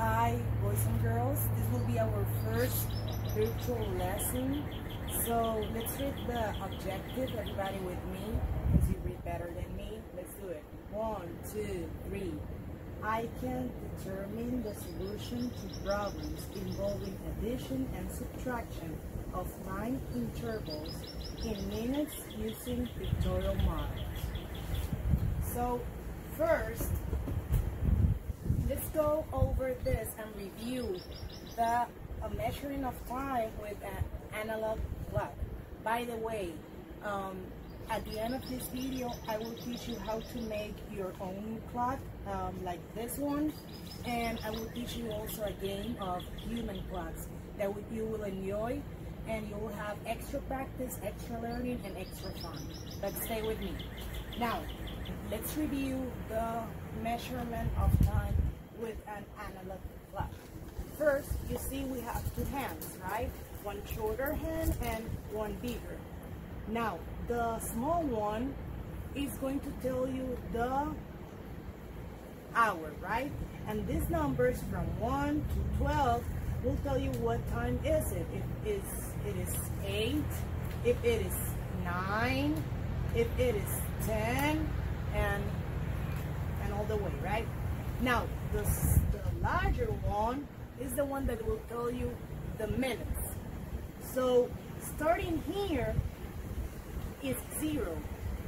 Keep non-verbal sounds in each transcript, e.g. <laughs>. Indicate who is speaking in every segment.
Speaker 1: Hi, boys and girls. This will be our first virtual lesson. So let's read the objective, everybody with me, because you read better than me. Let's do it. One, two, three. I can determine the solution to problems involving addition and subtraction of time intervals in minutes using pictorial models. So first, let's go over this and review the measuring of time with an analog clock. By the way, um, at the end of this video, I will teach you how to make your own clock um, like this one. And I will teach you also a game of human clocks that you will enjoy and you will have extra practice, extra learning, and extra fun. But stay with me. Now, let's review the measurement of time with an analog clock. First, you see we have two hands, right? One shorter hand and one bigger. Now, the small one is going to tell you the hour, right? And these numbers from 1 to 12 will tell you what time is it. If it is, it is 8, if it is 9, if it is 10, and, and all the way, right? Now, the, the larger one is the one that will tell you the minutes. So, starting here, is zero.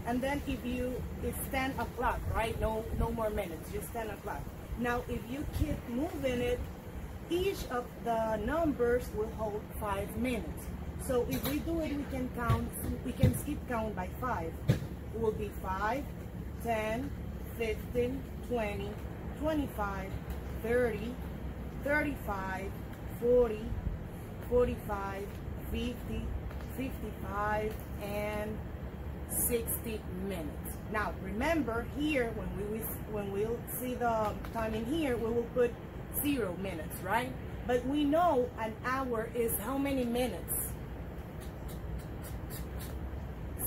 Speaker 1: And then if you, it's 10 o'clock, right? No, no more minutes, just 10 o'clock. Now, if you keep moving it, each of the numbers will hold five minutes. So if we do it, we can count, we can skip count by five. It will be 5, 10, 15, 20, 25, 30, 35, 40, 45, 50, 55, and 60 minutes. Now remember here when we when we'll see the time in here we will put zero minutes right? But we know an hour is how many minutes?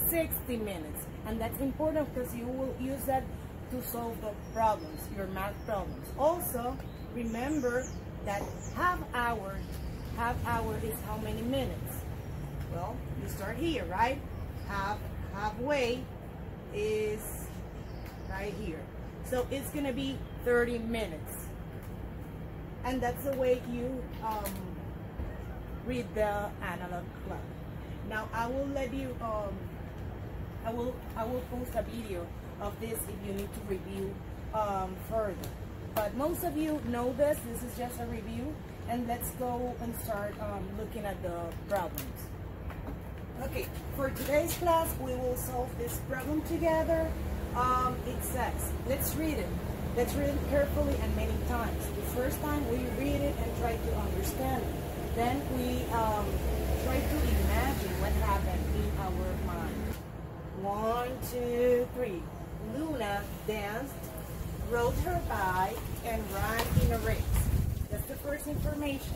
Speaker 1: 60 minutes. And that's important because you will use that to solve the problems your math problems also remember that half hour half hour is how many minutes well you start here right half halfway is right here. So it's gonna be 30 minutes. And that's the way you um, read the analog clock. Now I will let you, um, will I will post a video of this if you need to review um, further. But most of you know this, this is just a review. And let's go and start um, looking at the problems. Okay, for today's class, we will solve this problem together. Um, it says, let's read it. Let's read it carefully and many times. The first time we read it and try to understand it. Then we um, try to imagine what happened in our mind. One, two, three. Luna danced, rode her bike, and ran in a race. That's the first information.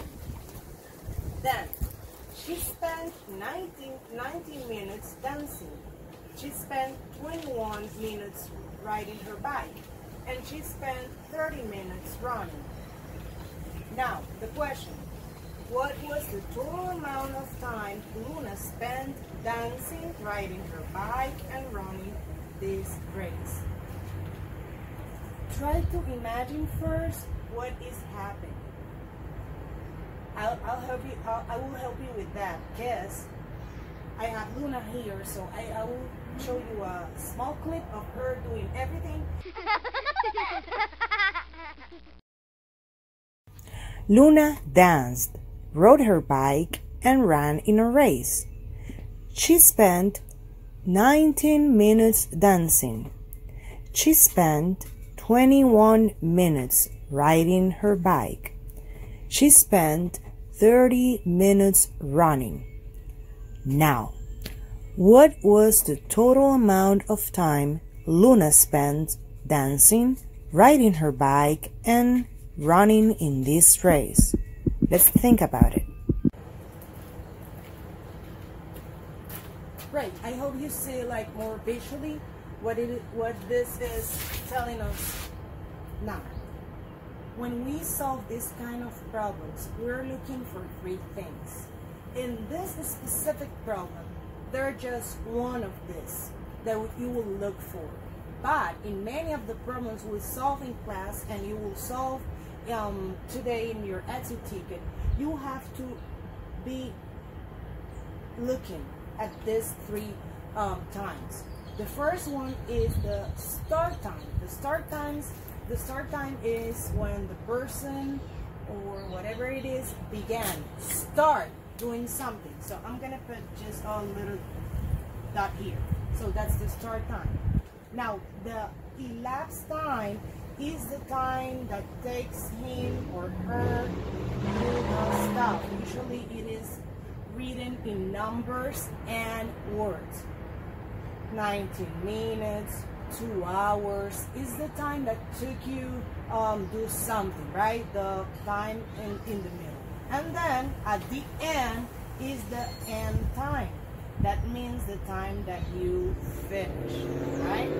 Speaker 1: Then, she spent 19, 19 minutes dancing. She spent 21 minutes riding her bike. And she spent 30 minutes running. Now, the question. What was the total amount of time Luna spent dancing, riding her bike, and running this race? Try to imagine first what is happening. I'll, I'll help you. I'll, I will help you with that. Guess I have Luna here, so I, I will show you a small clip of her doing everything.
Speaker 2: Luna danced, rode her bike, and ran in a race. She spent 19 minutes dancing. She spent 21 minutes riding her bike. She spent 30 minutes running. Now, what was the total amount of time Luna spent dancing, riding her bike, and running in this race? Let's think about it.
Speaker 1: Right. I hope you see like more visually what it what this is telling us now. when we solve this kind of problems, we're looking for three things. In this specific problem, there are just one of this that you will look for. But in many of the problems we solve in class and you will solve um, today in your exit ticket, you have to be looking at these three um, times. The first one is the start time. The start times, the start time is when the person or whatever it is began, start doing something. So I'm gonna put just a little dot here. So that's the start time. Now the elapsed time is the time that takes him or her to do the stuff. Usually it is written in numbers and words. 19 minutes, two hours is the time that took you um, do something, right? The time in, in the middle. And then at the end is the end time. That means the time that you finish, right?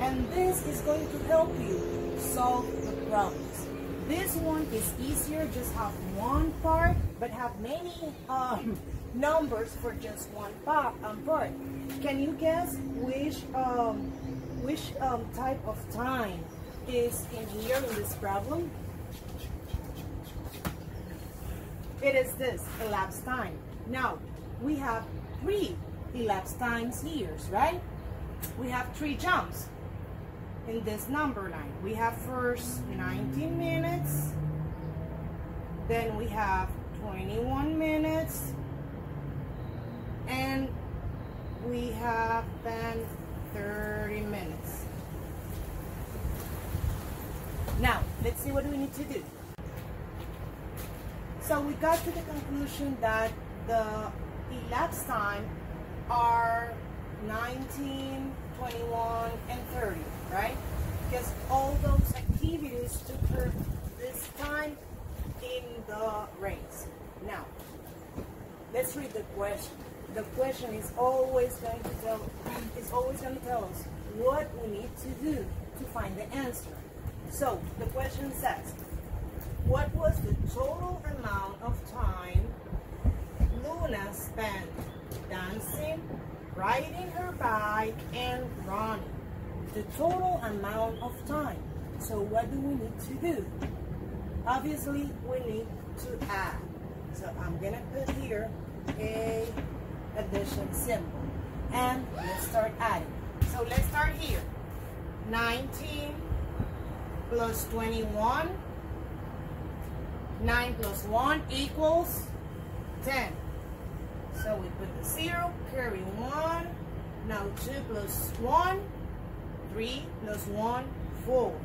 Speaker 1: And this is going to help you solve the problems. This one is easier, just have one part, but have many um, <laughs> numbers for just one. Um, part. Can you guess which um, which um, type of time is in here in this problem? It is this, elapsed time. Now, we have three elapsed times here, right? We have three jumps in this number line. We have first 19 minutes, then we have 21 minutes, and we have then 30 minutes. Now, let's see what we need to do. So we got to the conclusion that the elapsed time are 19, 21, and 30, right? Because all those activities occur this time in the race. Now, let's read the question. The question is always going to tell is always going to tell us what we need to do to find the answer. So the question says, what was the total amount of time Luna spent dancing, riding her bike, and running? The total amount of time. So what do we need to do? Obviously, we need to add. So I'm gonna put here a addition symbol. And let's start adding. So let's start here. 19 plus 21. 9 plus 1 equals 10. So we put the 0, carry 1. Now 2 plus 1, 3 plus 1, 4.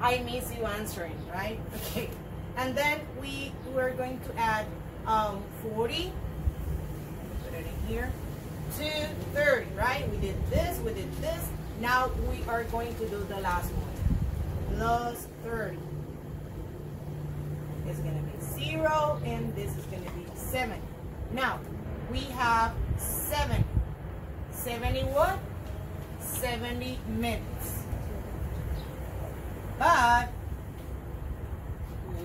Speaker 1: I miss you answering, right? <laughs> Okay. And then we we're going to add um, 40. Put it in here. To 30, right? We did this, we did this. Now we are going to do the last one. Plus 30. It's going to be 0 and this is going to be 7. Now, we have 70. 70 what? 70 minutes. But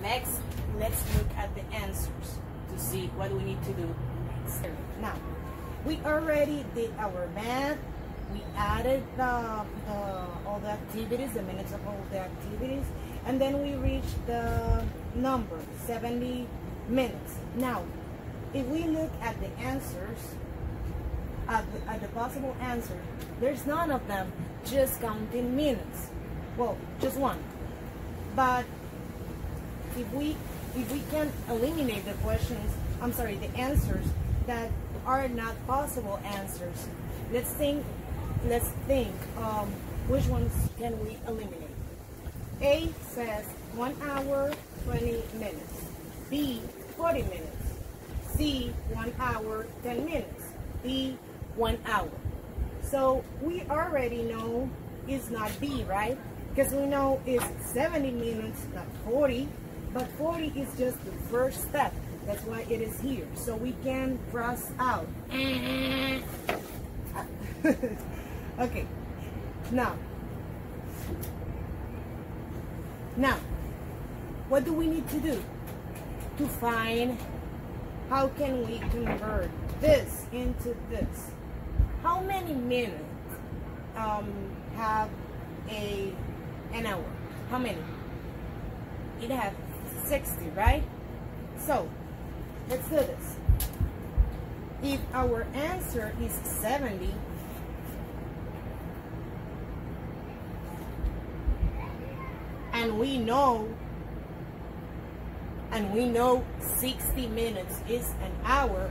Speaker 1: next, let's look at the answers to see what we need to do next. Now, we already did our math. We added the, the, all the activities, the minutes of all the activities, and then we reached the number, 70 minutes. Now, if we look at the answers, at the, at the possible answers, there's none of them just counting minutes. Well, just one. But if we if we can eliminate the questions, I'm sorry, the answers that are not possible answers, let's think let's think um, which ones can we eliminate. A says 1 hour 20 minutes. B 40 minutes. C 1 hour 10 minutes. D 1 hour. So we already know it's not B, right? Because we know it's 70 minutes, not 40. But 40 is just the first step. That's why it is here. So we can cross out. <laughs> okay. Now. Now, what do we need to do? To find how can we convert this into this? How many minutes um, have a an hour? How many? It has 60, right? So, let's do this. If our answer is 70, and we know and we know 60 minutes is an hour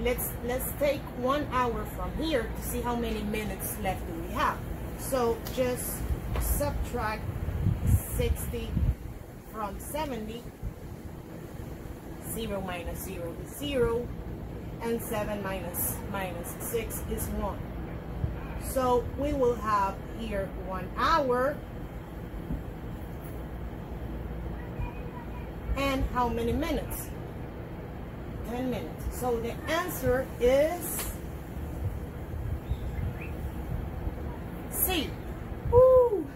Speaker 1: let's let's take one hour from here to see how many minutes left do we have so just subtract 60 from 70 0 minus 0 is 0 and 7 minus minus 6 is 1 so we will have here one hour and how many minutes? 10 minutes. So the answer is C. Woo!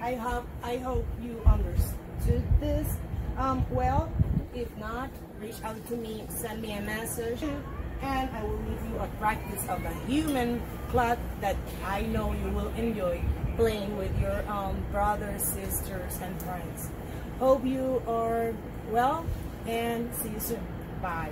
Speaker 1: I hope I hope you understood this. Um, well, if not, reach out to me, send me a message, and I will leave you a practice of a human clock that I know you will enjoy playing with your um, brothers, sisters, and friends. Hope you are well and see you soon. Bye.